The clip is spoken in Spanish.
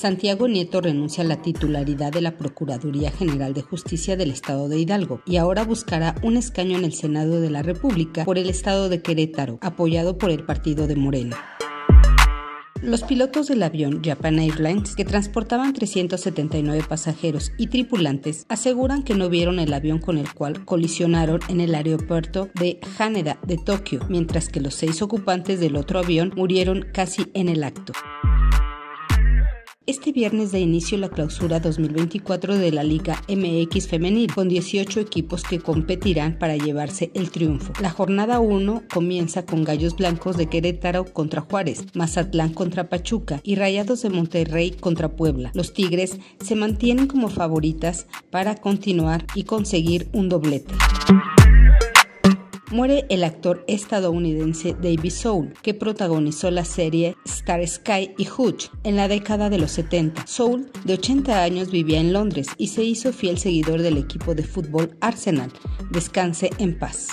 Santiago Nieto renuncia a la titularidad de la Procuraduría General de Justicia del Estado de Hidalgo y ahora buscará un escaño en el Senado de la República por el Estado de Querétaro, apoyado por el partido de Morena. Los pilotos del avión Japan Airlines, que transportaban 379 pasajeros y tripulantes, aseguran que no vieron el avión con el cual colisionaron en el aeropuerto de Haneda de Tokio, mientras que los seis ocupantes del otro avión murieron casi en el acto. Este viernes da inicio la clausura 2024 de la Liga MX Femenil, con 18 equipos que competirán para llevarse el triunfo. La jornada 1 comienza con Gallos Blancos de Querétaro contra Juárez, Mazatlán contra Pachuca y Rayados de Monterrey contra Puebla. Los Tigres se mantienen como favoritas para continuar y conseguir un doblete muere el actor estadounidense David Soul, que protagonizó la serie Star Sky y Hooch en la década de los 70. Soul, de 80 años, vivía en Londres y se hizo fiel seguidor del equipo de fútbol Arsenal. Descanse en paz.